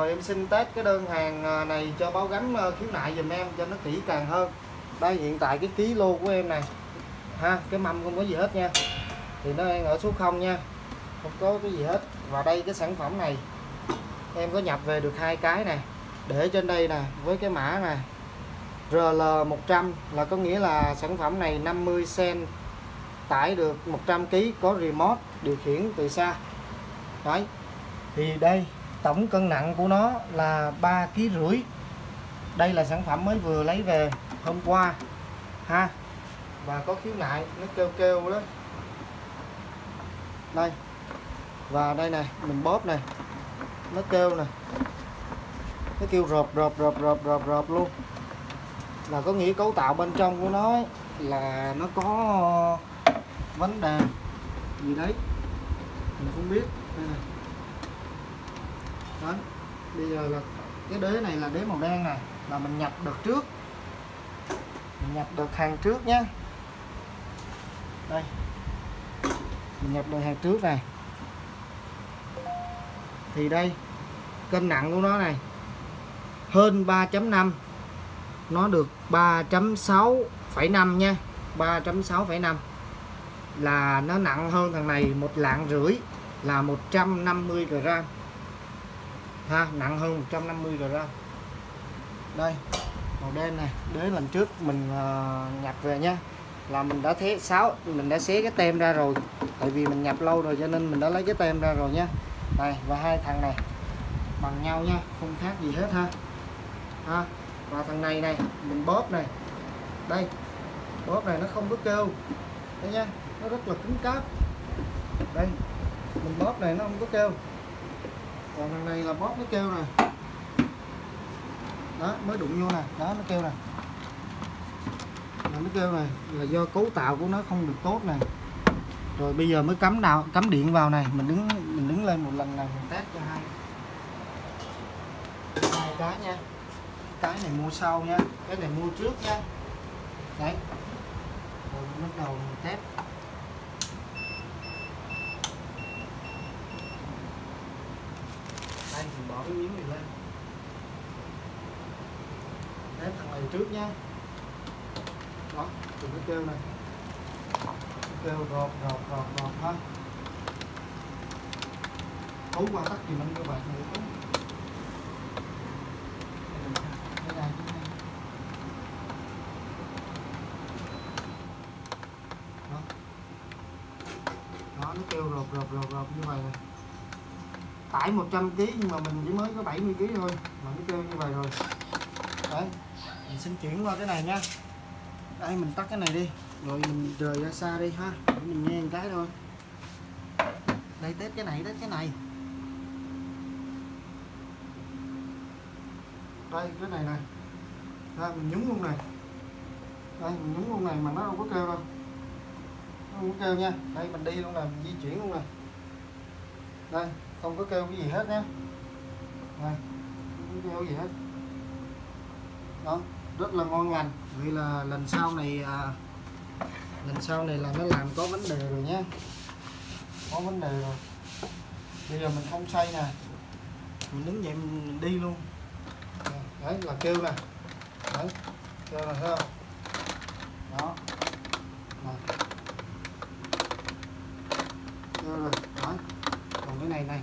rồi em xin test cái đơn hàng ờ, này cho báo gánh ờ, khiếu nại dùm em cho nó kỹ càng hơn. Đây hiện tại cái ký lô của em này, ha, cái mâm không có gì hết nha. Thì nó đang ở số 0 nha, không có cái gì hết. Và đây cái sản phẩm này, em có nhập về được hai cái này để trên đây nè, với cái mã này RL100 là có nghĩa là sản phẩm này 50 cent, tải được 100 kg có remote, điều khiển từ xa. Đấy, thì đây tổng cân nặng của nó là 3 kg rưỡi. Đây là sản phẩm mới vừa lấy về hôm qua ha. Và có khiếu nại nó kêu kêu đó. Đây. Và đây này mình bóp này nó kêu nè. Nó kêu rộp rộp rộp rộp rộp rộp luôn. Là có nghĩa cấu tạo bên trong của nó ấy, là nó có vấn đề gì đấy? Mình không biết. Đây này đó. Bây giờ là cái đế này là đế màu đen này là mình nhập được trước. Mình nhập được hàng trước nhé đây. Mình nhập được hàng trước này. Thì đây cân nặng của nó này hơn 3.5 nó được 3.6,5 nha 3.6,5 là nó nặng hơn thằng này một lạng rưỡi là 150 gram ha nặng hơn 150 ra đây màu đen này đế lần trước mình uh, nhập về nha là mình đã thế sáu mình đã xé cái tem ra rồi tại vì mình nhập lâu rồi cho nên mình đã lấy cái tem ra rồi nha này và hai thằng này bằng nhau nha không khác gì hết ha. Ha và thằng này này mình bóp này. Đây bóp này nó không có kêu. Đấy nha nó rất là cứng cáp. Đây mình bóp này nó không có kêu còn thằng này là bóp nó kêu nè. Đó, mới đụng vô nè. Đó, nó kêu nè. Là nó kêu này là do cấu tạo của nó không được tốt này rồi bây giờ mới cắm nào cắm điện vào này. Mình đứng mình đứng lên một lần này, mình test cho hai hai cái nha. Cái này mua sau nha. Cái này mua trước nha. Đấy. Rồi, bắt đầu mình test đây mình bỏ cái miếng này lên test thằng này trước nha đó đừng có kêu này kêu rọt rọt rọt rọt ha thấu qua tắt thì mình các bạn nữa đó. Này, nó kêu rột rột rột rột như vậy này tải 100 kg nhưng mà mình chỉ mới có 70 kg thôi. Mà nó kêu như vậy rồi. Đấy mình xin chuyển qua cái này nha. Đây mình tắt cái này đi. Rồi mình rời ra xa đi ha. Để mình nghe một cái thôi. Đây test cái này test cái này. Đây cái này này đây, mình nhúng luôn này. Đây mình nhúng luôn này mà nó đâu có kêu đâu. Nó không có kêu nha. Đây mình đi luôn là mình di chuyển luôn này đây không có kêu cái gì hết nhé đây không kêu gì hết. Đó rất là ngon lành. Vì là lần sau này à, lần sau này là nó làm có vấn đề rồi nhé có vấn đề rồi. Bây giờ mình không xoay nè. Mình đứng dậy mình đi luôn. Đấy là kêu nè. Đấy kêu là thấy không đó. Này. kêu rồi đấy còn cái này này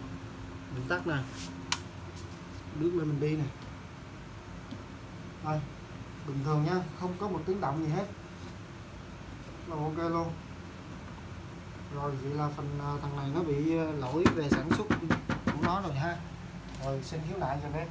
mình tắt nè. Bước lên mình đi nè. Đây, bình thường nha, không có một tiếng động gì hết. Là ok luôn. Rồi, vậy là phần à, thằng này nó bị à, lỗi về sản xuất của nó rồi ha. Rồi, xin hiếu lại cho bé.